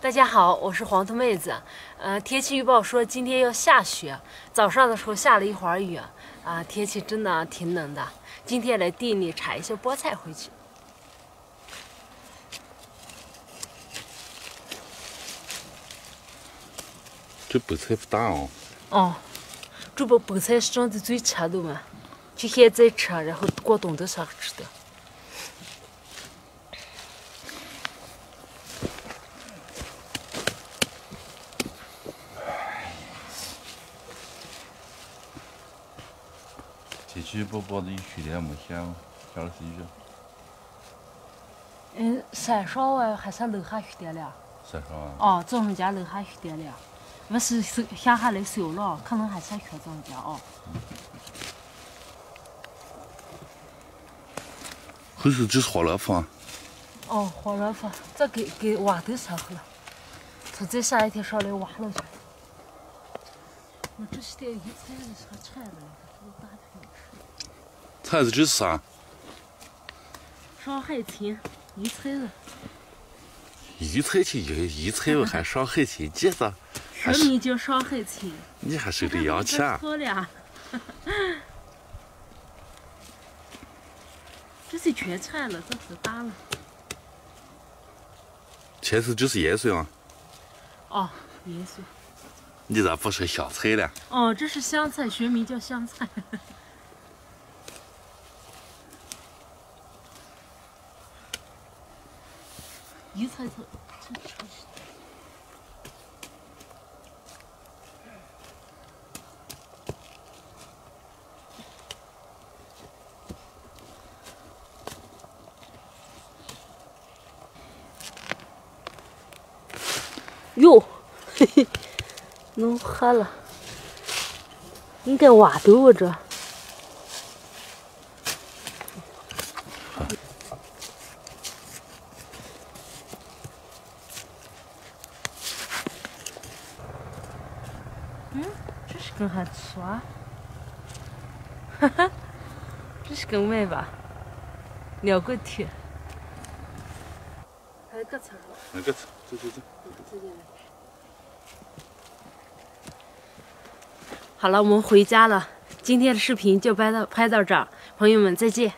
大家好，我是黄头妹子。呃，天气预报说今天要下雪，早上的时候下了一会儿雨，啊，天气真的挺冷的。今天来地里采一些菠菜回去。这菠菜不大哦。哦，这不菠菜是长得最吃的嘛，就现在吃，然后过冬的时候吃的。天气预报报的雨天没下，下的是雨。嗯，山上啊还是楼下去点了。山上啊？哦，早上家楼下去点了，不是收下下来收了，可能还下雪早上家哦。后头就是花乐坊。哦，花乐坊，这给给挖的时候了，他再下一天上来挖了去。我这些点鱼菜是还铲了，这大片吃。铲子这是啥？上海青，鱼菜子。鱼菜青，鱼鱼菜我还上海青，记得。什么叫上海青？你还是个洋气啊！错了。这是全菜了，这是大了。前头就是盐水啊。哦，盐水。你咋不说香菜了？哦，这是香菜，学名叫香菜。一菜头，哟，嘿嘿。弄黑了，应该挖豆啊这。嗯，这是根还粗啊，哈哈，这是跟麦吧？两个铁。还有个层。那个层，走走走。好了，我们回家了。今天的视频就拍到拍到这儿，朋友们再见。